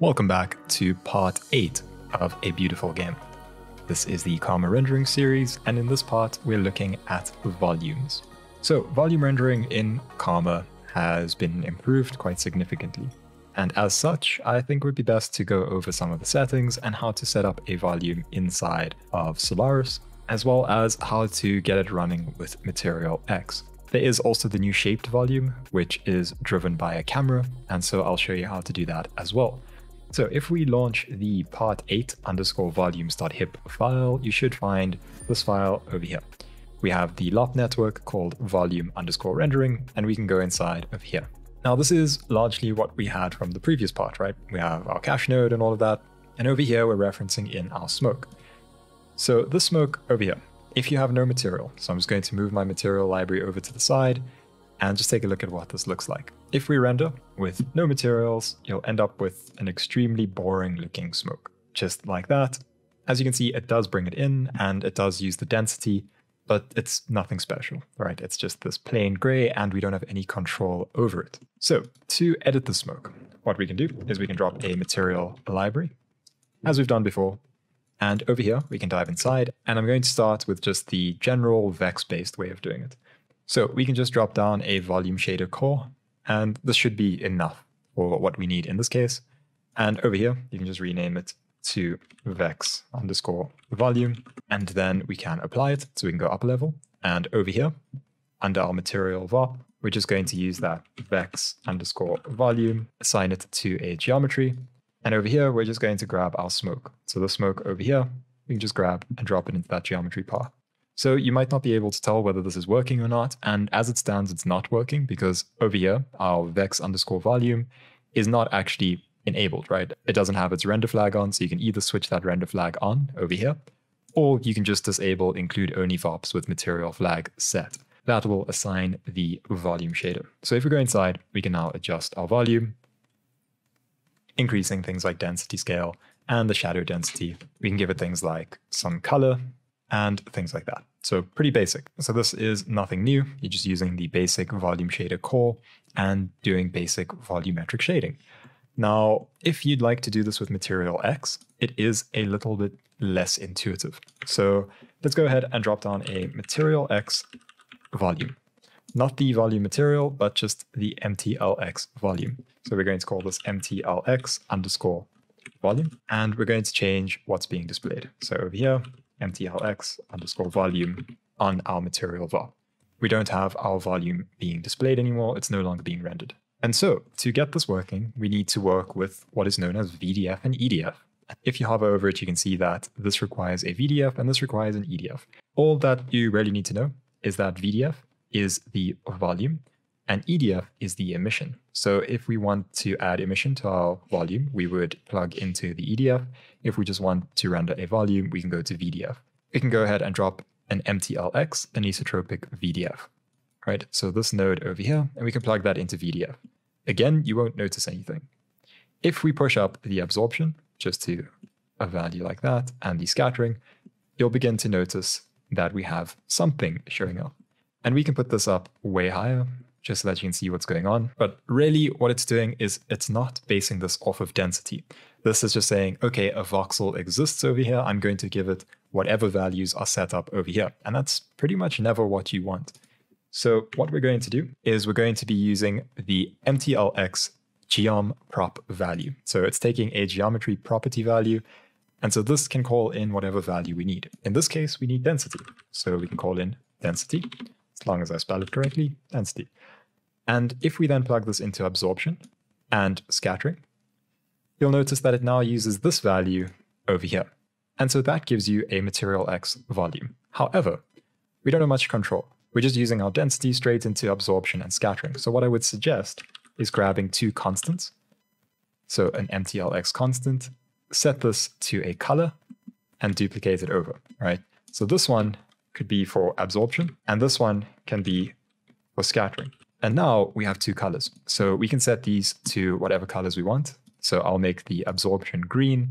Welcome back to part 8 of A Beautiful Game. This is the Karma Rendering series, and in this part, we're looking at volumes. So, volume rendering in Karma has been improved quite significantly. And as such, I think it would be best to go over some of the settings and how to set up a volume inside of Solaris, as well as how to get it running with Material X. There is also the new shaped volume, which is driven by a camera, and so I'll show you how to do that as well. So if we launch the part8 underscore volumes.hip file, you should find this file over here. We have the LOP network called volume underscore rendering, and we can go inside of here. Now, this is largely what we had from the previous part, right? We have our cache node and all of that. And over here, we're referencing in our smoke. So this smoke over here, if you have no material, so I'm just going to move my material library over to the side and just take a look at what this looks like. If we render with no materials, you'll end up with an extremely boring looking smoke, just like that. As you can see, it does bring it in and it does use the density, but it's nothing special, right? It's just this plain gray and we don't have any control over it. So to edit the smoke, what we can do is we can drop a material library, as we've done before. And over here, we can dive inside, and I'm going to start with just the general Vex-based way of doing it. So we can just drop down a volume shader core, and this should be enough for what we need in this case. And over here, you can just rename it to vex underscore volume, and then we can apply it. So we can go up a level. And over here, under our material VOP, we're just going to use that vex underscore volume, assign it to a geometry. And over here, we're just going to grab our smoke. So the smoke over here, we can just grab and drop it into that geometry path. So you might not be able to tell whether this is working or not. And as it stands, it's not working because over here, our vex underscore volume is not actually enabled, right? It doesn't have its render flag on, so you can either switch that render flag on over here, or you can just disable include only VOPs with material flag set. That will assign the volume shader. So if we go inside, we can now adjust our volume, increasing things like density scale and the shadow density. We can give it things like some color and things like that. So pretty basic. So this is nothing new. You're just using the basic volume shader core and doing basic volumetric shading. Now, if you'd like to do this with Material X, it is a little bit less intuitive. So let's go ahead and drop down a Material X volume. Not the volume material, but just the MTLX volume. So we're going to call this MTLX underscore volume, and we're going to change what's being displayed. So over here, MTLX underscore volume on our material var. We don't have our volume being displayed anymore, it's no longer being rendered. And so, to get this working, we need to work with what is known as VDF and EDF. If you hover over it, you can see that this requires a VDF and this requires an EDF. All that you really need to know is that VDF is the volume and EDF is the emission. So if we want to add emission to our volume, we would plug into the EDF. If we just want to render a volume, we can go to VDF. We can go ahead and drop an MTLX, an isotropic VDF, right? So this node over here, and we can plug that into VDF. Again, you won't notice anything. If we push up the absorption, just to a value like that, and the scattering, you'll begin to notice that we have something showing up. And we can put this up way higher, just so that you can see what's going on. But really what it's doing is it's not basing this off of density. This is just saying, okay, a voxel exists over here. I'm going to give it whatever values are set up over here. And that's pretty much never what you want. So what we're going to do is we're going to be using the MTLX geom prop value. So it's taking a geometry property value. And so this can call in whatever value we need. In this case, we need density. So we can call in density, as long as I spell it correctly, density. And if we then plug this into absorption and scattering, you'll notice that it now uses this value over here. And so that gives you a material X volume. However, we don't have much control. We're just using our density straight into absorption and scattering. So what I would suggest is grabbing two constants. So an MTLX constant, set this to a color and duplicate it over, right? So this one could be for absorption and this one can be for scattering. And now we have two colors. So we can set these to whatever colors we want. So I'll make the absorption green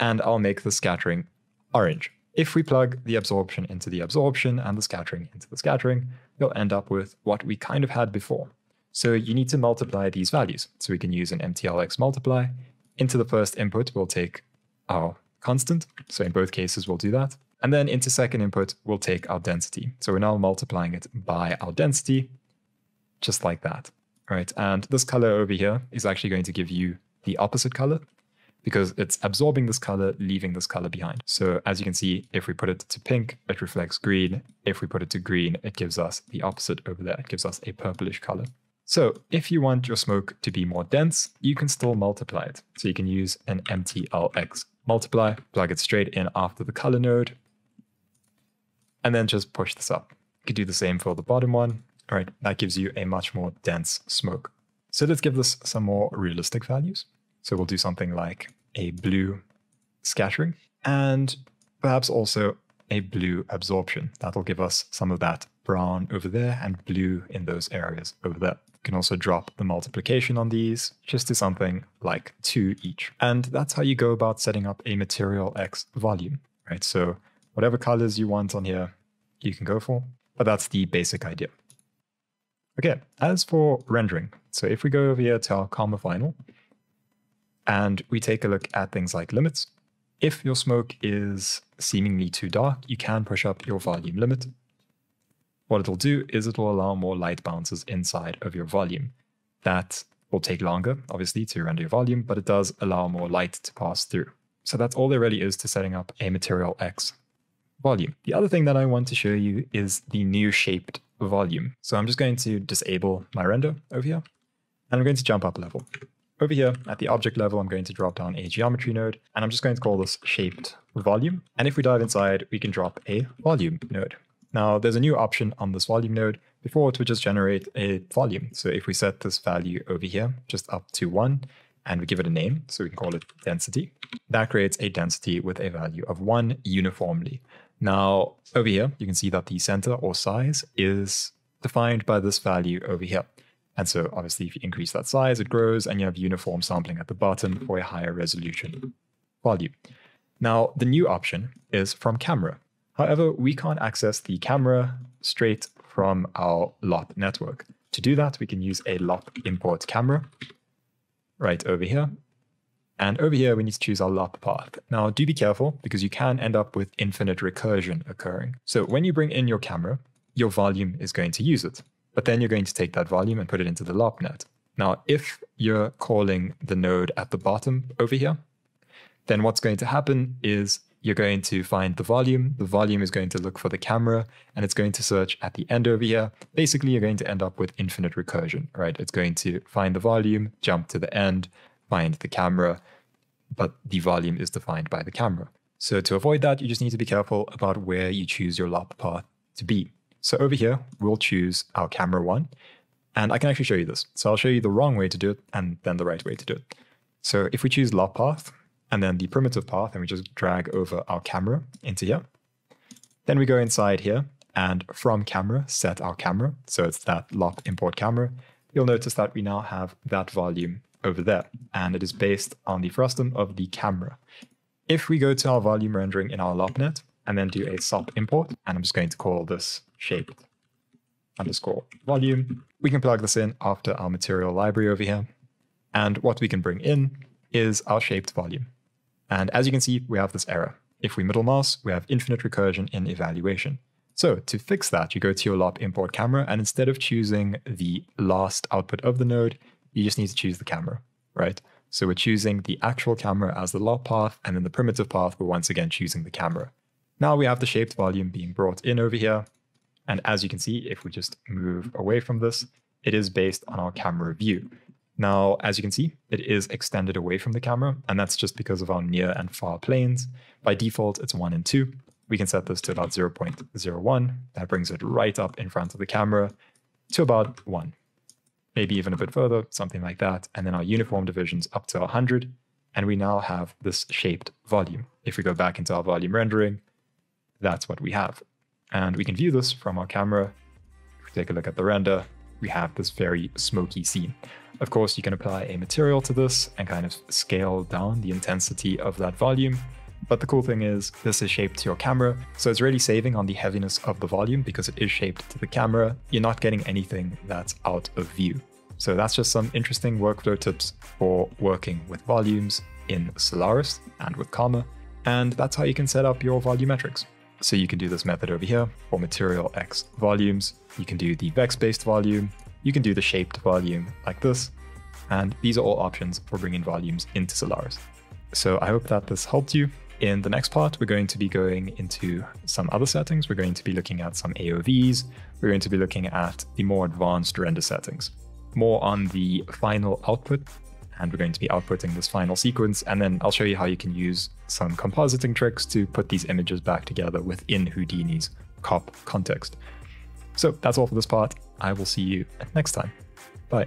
and I'll make the scattering orange. If we plug the absorption into the absorption and the scattering into the scattering, you'll end up with what we kind of had before. So you need to multiply these values. So we can use an MTLX multiply, into the first input, we'll take our constant. So in both cases, we'll do that. And then into second input, we'll take our density. So we're now multiplying it by our density, just like that, right? And this color over here is actually going to give you the opposite color because it's absorbing this color, leaving this color behind. So as you can see, if we put it to pink, it reflects green. If we put it to green, it gives us the opposite over there. It gives us a purplish color. So if you want your smoke to be more dense, you can still multiply it. So you can use an MTLX multiply, plug it straight in after the color node, and then just push this up. You could do the same for the bottom one. All right, that gives you a much more dense smoke. So let's give this some more realistic values. So we'll do something like a blue scattering and perhaps also a blue absorption. That'll give us some of that brown over there and blue in those areas over there. You can also drop the multiplication on these just to something like 2 each. And that's how you go about setting up a material X volume, right? So whatever colors you want on here, you can go for, but that's the basic idea. Okay, as for rendering, so if we go over here to our Karma Final, and we take a look at things like limits, if your smoke is seemingly too dark, you can push up your volume limit. What it'll do is it will allow more light bounces inside of your volume. That will take longer, obviously, to render your volume, but it does allow more light to pass through. So that's all there really is to setting up a Material X volume. The other thing that I want to show you is the new shaped volume. So I'm just going to disable my render over here, and I'm going to jump up a level. Over here at the object level, I'm going to drop down a geometry node, and I'm just going to call this shaped volume. And if we dive inside, we can drop a volume node. Now there's a new option on this volume node. Before it would just generate a volume. So if we set this value over here, just up to one, and we give it a name, so we can call it density, that creates a density with a value of one uniformly. Now, over here, you can see that the center or size is defined by this value over here. And so obviously, if you increase that size, it grows and you have uniform sampling at the bottom for a higher resolution volume. Now, the new option is from camera. However, we can't access the camera straight from our LOP network. To do that, we can use a LOP import camera right over here. And over here, we need to choose our LOP path. Now, do be careful because you can end up with infinite recursion occurring. So when you bring in your camera, your volume is going to use it. But then you're going to take that volume and put it into the LOPNet. Now, if you're calling the node at the bottom over here, then what's going to happen is you're going to find the volume. The volume is going to look for the camera and it's going to search at the end over here. Basically, you're going to end up with infinite recursion, right? It's going to find the volume, jump to the end, find the camera, but the volume is defined by the camera. So to avoid that, you just need to be careful about where you choose your LOP path to be. So over here, we'll choose our camera one, and I can actually show you this. So I'll show you the wrong way to do it and then the right way to do it. So if we choose LOP path and then the primitive path, and we just drag over our camera into here, then we go inside here and from camera, set our camera. So it's that LOP import camera. You'll notice that we now have that volume over there, and it is based on the frustum of the camera. If we go to our volume rendering in our LOPNet and then do a SOP import, and I'm just going to call this shaped underscore volume, we can plug this in after our material library over here. And what we can bring in is our shaped volume. And as you can see, we have this error. If we middle mouse, we have infinite recursion in evaluation. So to fix that, you go to your LOP import camera, and instead of choosing the last output of the node, you just need to choose the camera, right? So we're choosing the actual camera as the LOP path, and in the primitive path, we're once again choosing the camera. Now we have the shaped volume being brought in over here. And as you can see, if we just move away from this, it is based on our camera view. Now, as you can see, it is extended away from the camera, and that's just because of our near and far planes. By default, it's 1 and 2. We can set this to about 0.01. That brings it right up in front of the camera to about 1 maybe even a bit further, something like that. And then our uniform divisions up to 100. And we now have this shaped volume. If we go back into our volume rendering, that's what we have. And we can view this from our camera. If we take a look at the render, we have this very smoky scene. Of course, you can apply a material to this and kind of scale down the intensity of that volume but the cool thing is this is shaped to your camera, so it's really saving on the heaviness of the volume because it is shaped to the camera. You're not getting anything that's out of view. So that's just some interesting workflow tips for working with volumes in Solaris and with Karma. And that's how you can set up your volumetrics. So you can do this method over here for material X volumes. You can do the vex-based volume. You can do the shaped volume like this. And these are all options for bringing volumes into Solaris. So I hope that this helped you. In the next part, we're going to be going into some other settings. We're going to be looking at some AOVs. We're going to be looking at the more advanced render settings, more on the final output and we're going to be outputting this final sequence. And then I'll show you how you can use some compositing tricks to put these images back together within Houdini's COP context. So that's all for this part. I will see you next time. Bye.